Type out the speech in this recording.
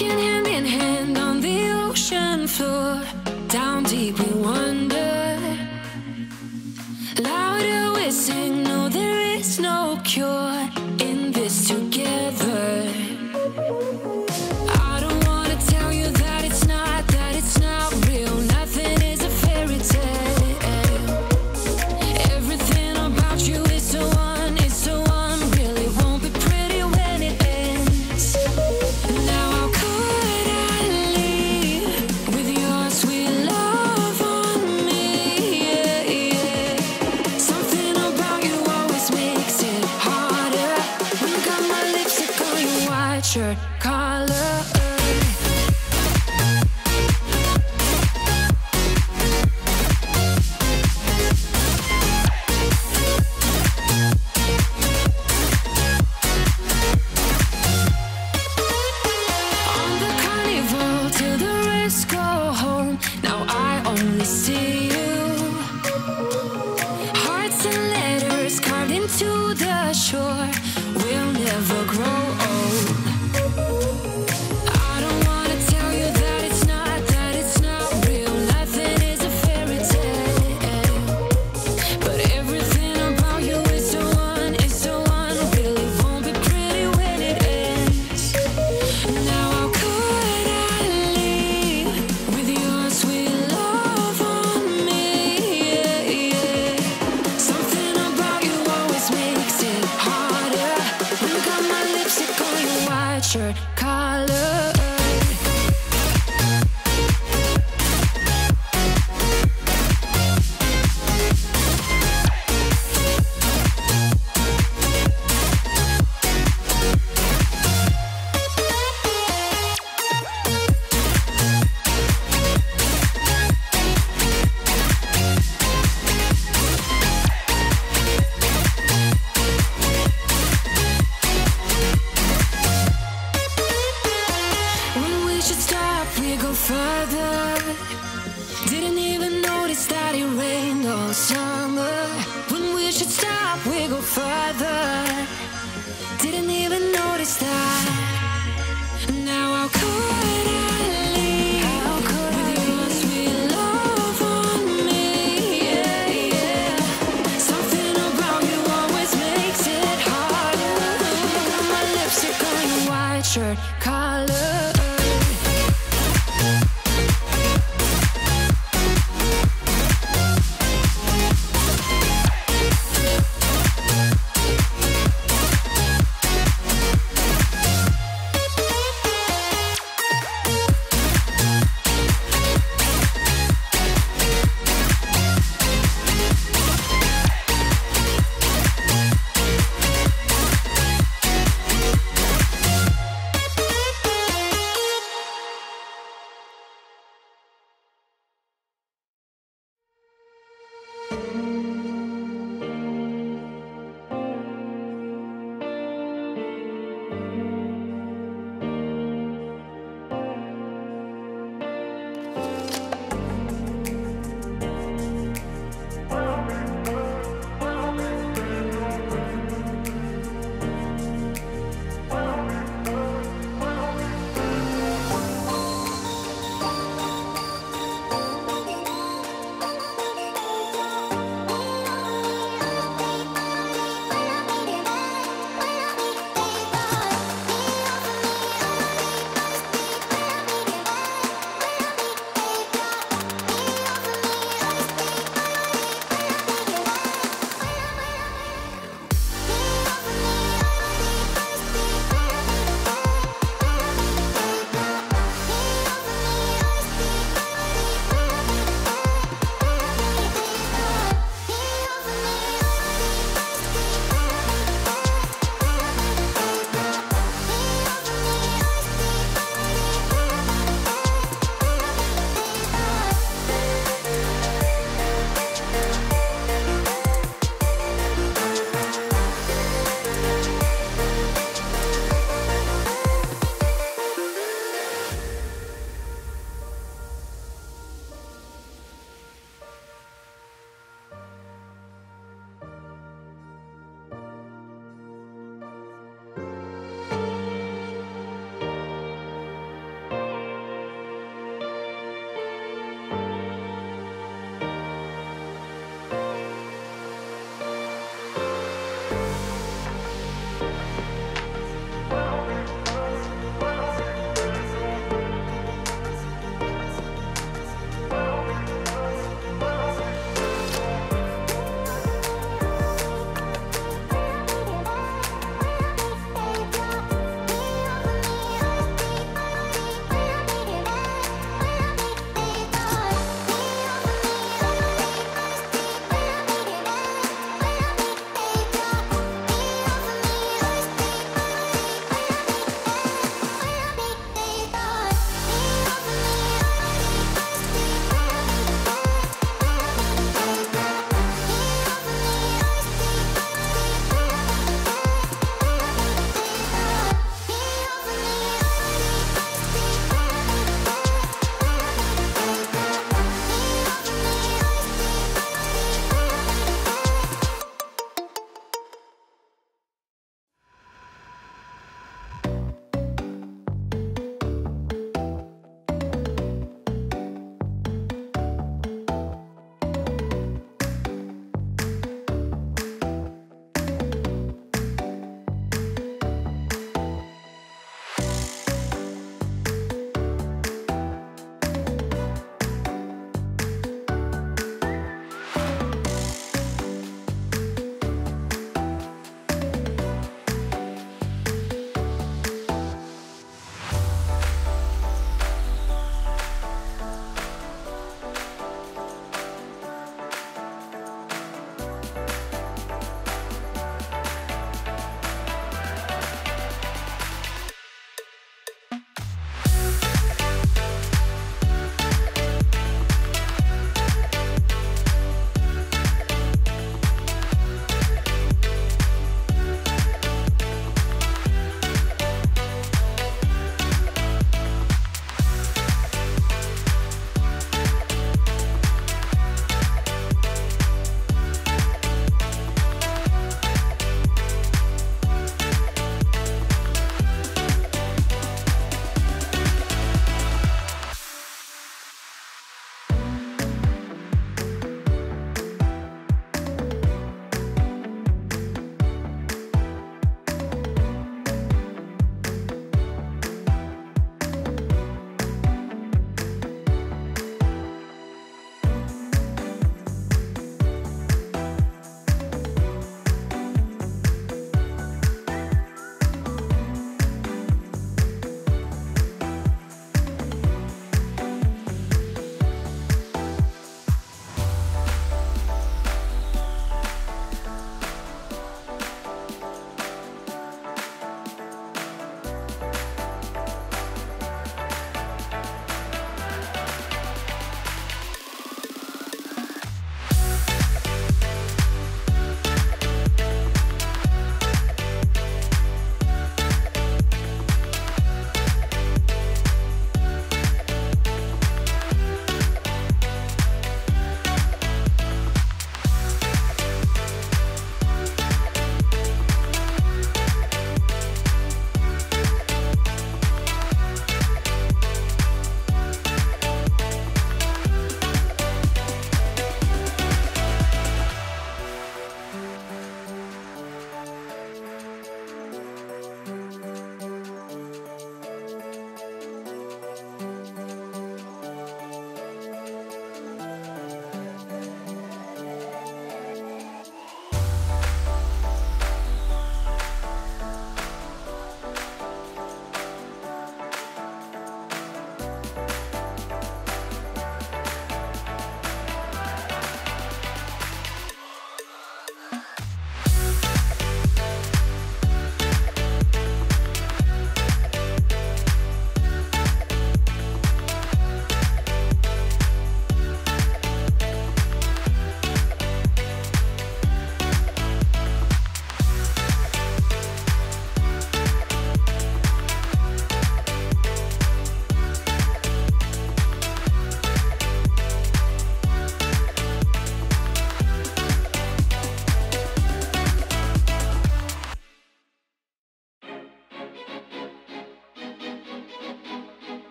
Walking hand in hand on the ocean floor Down deep we want